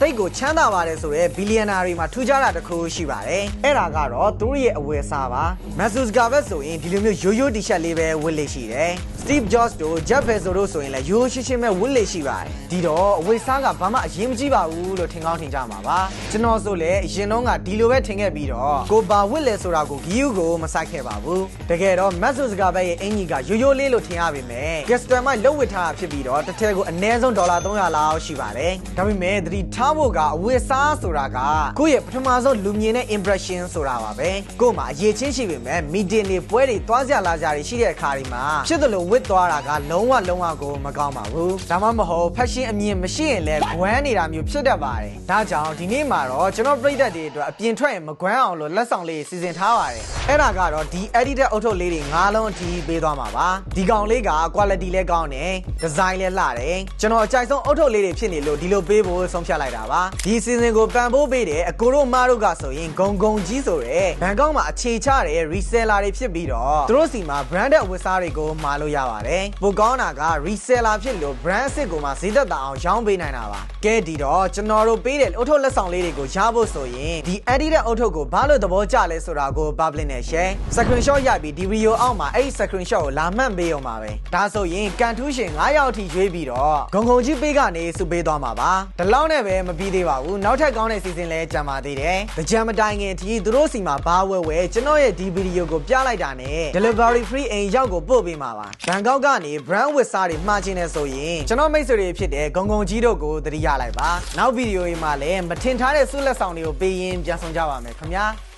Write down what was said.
တိတ်ကိုချမ်းသာပါတယ်ဆိုတဲ့ဘီလီယံနာတွေမှာထူးခြားတာတစ်ခုရှိပါတယ်အဲ့ဒါကတော့သူတို့ရဲ့အဝယ်စားပါမက်ဆူစကာဘက်ဆိုရင်ဒီလိုမျိုးရိုးရိုးတီရှပ်လေးပဲဝတ်လေရှိတယ် Steve Jobs တို့ Jeff Bezos တို့ဆိုရင်လည်းရိုးရှင်းရှင်းပဲဝတ်လေရှိပါတယ်ဒီတော့အဝယ်စားကဘာမှအရေးမကြီးပါဘူးလို့ထင်ကောင်းထင်ကြမှာပါကျွန်တော်ဆိုလည်းအရင်တော့ကဒီလိုပဲထင်ခဲ့ပြီးတော့ကိုဘာဝတ်လဲဆိုတာကိုဂီယူကိုမဆိုင်ခဲ့ပါဘူးတကယ်တော့မက်ဆူစကာဘက်ရဲ့အင်ကြီးကရိုးရိုးလေးလို့ထင်ရပေမဲ့ customer လုတ်ဝတ်ထားတာဖြစ်ပြီးတော့တစ်ထည်ကိုအနည်းဆုံးဒေါ်လာ300လောက်ရှိပါတယ်ဒါပေမဲ့သတိထားဖို့ကအဝယ်စားဆိုတာကကိုယ့်ရဲ့ပထမဆုံးလူမြင်တဲ့ impression ဆိုတာပါပဲကို့မှာအရေးချင်းရှိပေမဲ့ meeting တွေပွဲတွေတွားကြလာကြတွေရှိတဲ့အခါတွေမှာဖြစ်သလိုဝတ်သွားတာကလုံးဝလုံးဝကိုမကောင်းပါဘူးဒါမှမဟုတ် fashion အမြင်မရှိရင်လည်းဂွမ်းနေတာမျိုးဖြစ်တတ်ပါတယ်ဒါကြောင့်ဒီနေ့မှာတော့ကျွန်တော်ပြည်သက်တွေအတွက်အပြင်ထွက်ရင်မဂွမ်းအောင်လို့လက်ဆောင်လေးစီစဉ်ထားပါတယ်အဲ့ဒါကတော့ဒီ edited အုတ်ထုတ်လေးတွေ၅လုံးအထိပေးသွားမှာပါဒီကောင်လေးက quality လည်းကောင်းတယ် design လည်းလှတယ်ကျွန်တော်အကြိုက်ဆုံးအုတ်ထုတ်လေးတွေဖြစ်နေလို့ဒီလိုပေးဖို့ဆုံးဖြတ်လိုက်တာပါဒီ season ကိုပန်ဖိုးပေးတယ်အကိုတို့မတို့ကဆိုရင်ဂုံဂုံကြီးဆိုတဲ့ဘန်ကောက်မှာအခြေချတဲ့ reseller တွေဖြစ်ပြီးတော့သူတို့စီမှာ branded ဝတ်စားတွေကိုမှာလို့ရပါတယ်ပိုကောင်းတာက reseller ဖြစ်လို့ brand အစ်စ်ကိုမှဈေးသက်သာအောင်ရောင်းပေးနိုင်တာပါကဲဒီတော့ကျွန်တော်တို့ပေးတဲ့အုတ်ထုတ်လက်ဆောင်လေးတွေကိုရဖို့ဆိုရင်ဒီ edited အုတ်ထုတ်ကိုဘာလို့သဘောကျလဲဆိုတာကို public နဲ့ share screenshot ရိုက်ပြီးဒီ video အောက်မှာအဲ့ဒီ screenshot ကိုလာမှတ်ပေးအောင်ပါပဲဒါဆိုရင်ကန်ထူးရှင်9ယောက်အထိရွေးပြီးတော့ဂုံဂုံကြီးပေးကနေစုပေးသွားမှာပါဒီလောက်နဲ့ပဲမပြီးသေးပါဘူးနောက်ထပ်ကောင်းတဲ့ season လဲကြံပါသေးတယ်။ကြံမတိုင်ခင်အထိသူတို့စီမှာဘာဝဲဝဲကျွန်တော်ရဲ့ဒီဗီဒီယိုကိုပြလိုက်တာနဲ့ delivery free အိမ်ရောက်ကိုပို့ပေးမှာပါ။ဘန်ကောက်ကနေ brand ဝစ်စားတွေမှားခြင်းနဲ့ဆိုရင်ကျွန်တော်မိတ်ဆွေတွေဖြစ်တဲ့ဂုံဂုံကြီးတို့ကိုသတိရလိုက်ပါ။နောက်ဗီဒီယိုတွေမှာလည်းမထင်ထားတဲ့ဆုလက်ဆောင်တွေကိုပေးရင်ပြန်ဆောင်ကြပါမယ်ခင်ဗျာ။